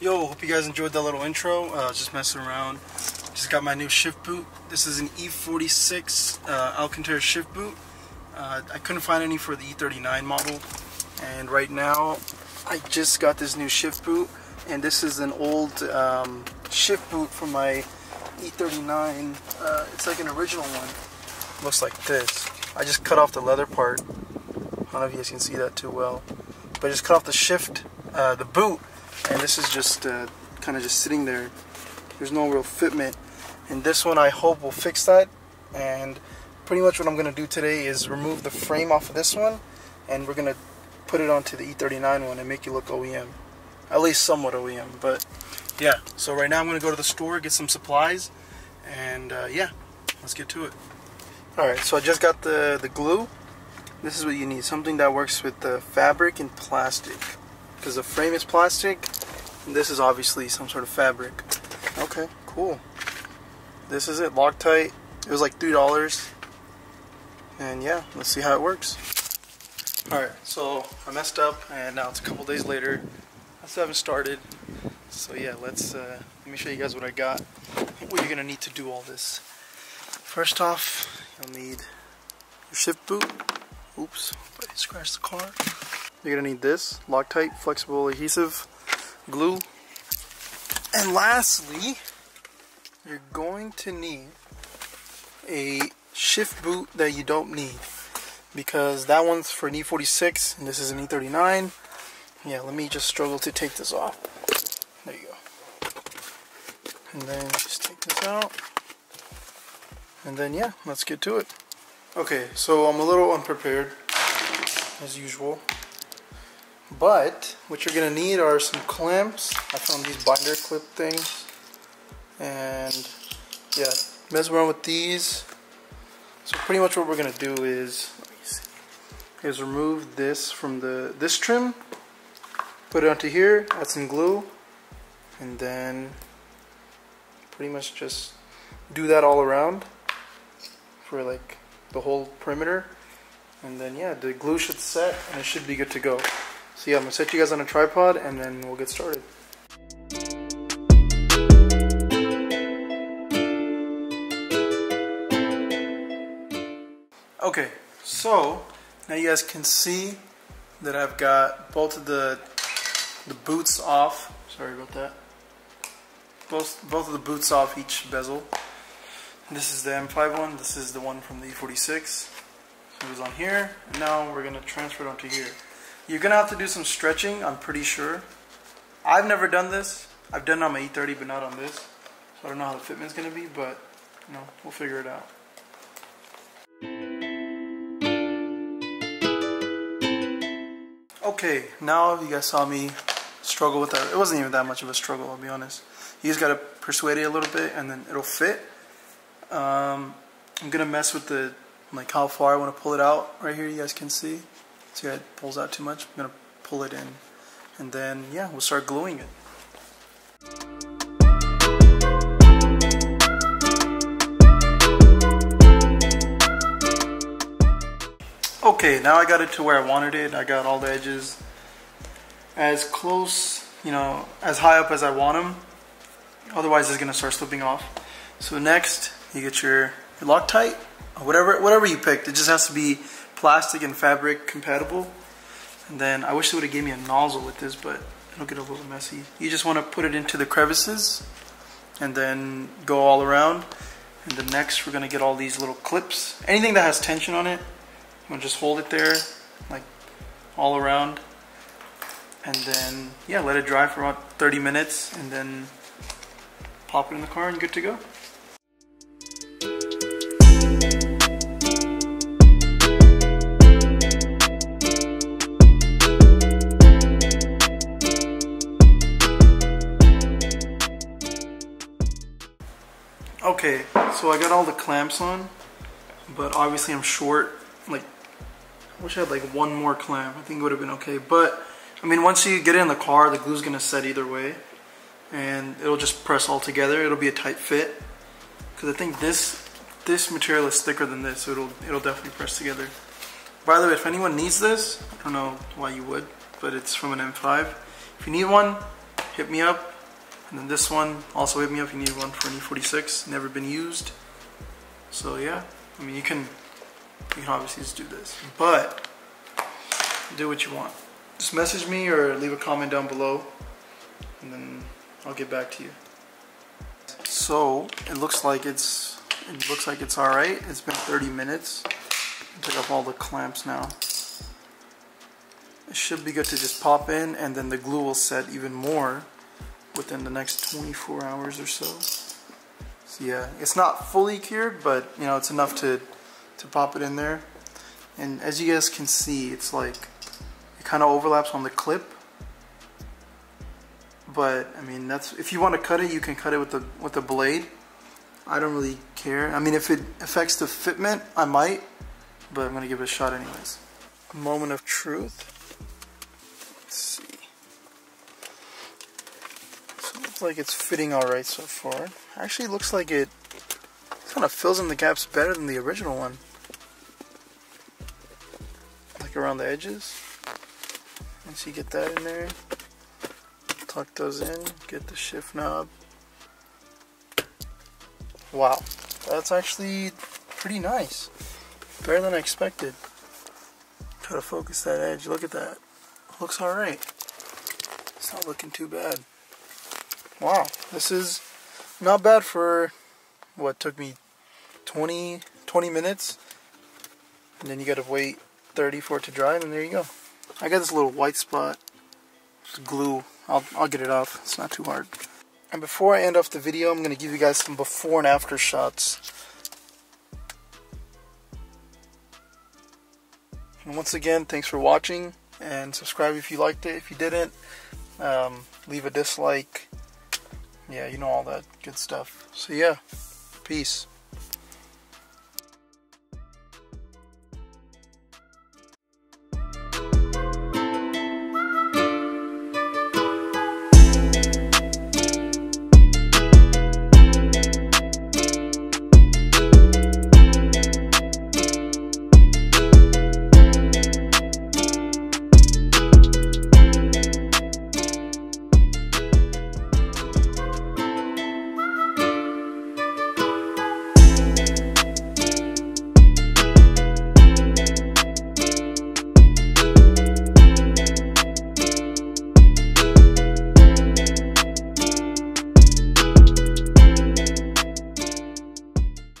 Yo, hope you guys enjoyed that little intro. Uh, just messing around. Just got my new shift boot. This is an E46 uh, Alcantara shift boot. Uh, I couldn't find any for the E39 model. And right now, I just got this new shift boot. And this is an old um, shift boot from my E39. Uh, it's like an original one. Looks like this. I just cut off the leather part. I don't know if you guys can see that too well. But I just cut off the shift, uh, the boot, and this is just uh, kind of just sitting there. There's no real fitment. And this one I hope will fix that. And pretty much what I'm going to do today is remove the frame off of this one, and we're going to put it onto the E39 one and make it look OEM. At least somewhat OEM. But yeah, so right now I'm going to go to the store, get some supplies, and uh, yeah, let's get to it. Alright, so I just got the, the glue. This is what you need, something that works with the fabric and plastic. Because the frame is plastic, and this is obviously some sort of fabric. Okay, cool. This is it, Loctite. It was like $3. And yeah, let's see how it works. Alright, so I messed up, and now it's a couple days later. I still haven't started. So yeah, let's, uh, let me show you guys what I got. What you're gonna need to do all this. First off, you'll need your shift boot. Oops, I scratched the car. You're gonna need this Loctite flexible adhesive glue. And lastly, you're going to need a shift boot that you don't need because that one's for an E46 and this is an E39. Yeah, let me just struggle to take this off. There you go. And then just take this out. And then yeah, let's get to it. Okay, so I'm a little unprepared as usual. But what you're gonna need are some clamps. I found these binder clip things. And yeah, mess around with these. So pretty much what we're gonna do is is remove this from the this trim, put it onto here, add some glue, and then pretty much just do that all around for like the whole perimeter and then yeah the glue should set and it should be good to go so yeah I'm gonna set you guys on a tripod and then we'll get started. Okay so now you guys can see that I've got both of the the boots off. Sorry about that. Both both of the boots off each bezel. This is the M5 one, this is the one from the E46. It was on here, now we're gonna transfer it onto here. You're gonna have to do some stretching, I'm pretty sure. I've never done this. I've done it on my E30, but not on this. So I don't know how the fitment's gonna be, but you know, we'll figure it out. Okay, now you guys saw me struggle with that. It wasn't even that much of a struggle, I'll be honest. You just gotta persuade it a little bit, and then it'll fit. Um, I'm gonna mess with the like how far I want to pull it out right here you guys can see see how it pulls out too much I'm gonna pull it in. And then yeah we'll start gluing it. Okay now I got it to where I wanted it. I got all the edges as close you know as high up as I want them otherwise it's gonna start slipping off. So next you get your, your Loctite, whatever whatever you picked. It just has to be plastic and fabric compatible. And then I wish they would have gave me a nozzle with this, but it'll get a little messy. You just want to put it into the crevices and then go all around. And then next we're gonna get all these little clips. Anything that has tension on it, I'm gonna just hold it there, like all around. And then yeah, let it dry for about 30 minutes and then pop it in the car and good to go. Okay, so I got all the clamps on, but obviously I'm short. Like, I wish I had like one more clamp. I think it would have been okay. But, I mean, once you get it in the car, the glue's gonna set either way. And it'll just press all together. It'll be a tight fit. Because I think this this material is thicker than this, so it'll, it'll definitely press together. By the way, if anyone needs this, I don't know why you would, but it's from an M5. If you need one, hit me up. And then this one, also hit me up if you need one for an E46, never been used. So yeah, I mean you can, you can obviously just do this. But, do what you want. Just message me or leave a comment down below, and then I'll get back to you. So, it looks like it's it looks like it's alright. It's been 30 minutes. Take off all the clamps now. It should be good to just pop in and then the glue will set even more within the next 24 hours or so. So yeah, it's not fully cured, but you know, it's enough to, to pop it in there. And as you guys can see, it's like, it kind of overlaps on the clip. But I mean, that's if you want to cut it, you can cut it with the with the blade. I don't really care. I mean, if it affects the fitment, I might, but I'm gonna give it a shot anyways. A moment of truth. Looks like it's fitting all right so far. Actually, looks like it kind of fills in the gaps better than the original one. Like around the edges. Once you get that in there, tuck those in, get the shift knob. Wow, that's actually pretty nice. Better than I expected. Try to focus that edge. Look at that. Looks alright. It's not looking too bad. Wow, this is not bad for what took me 20, 20 minutes. And then you gotta wait 30 for it to dry, and there you go. I got this little white spot. It's glue. I'll, I'll get it off. It's not too hard. And before I end off the video, I'm to give you guys some before and after shots. And once again, thanks for watching, and subscribe if you liked it. If you didn't, um, leave a dislike. Yeah, you know all that good stuff. So yeah, peace.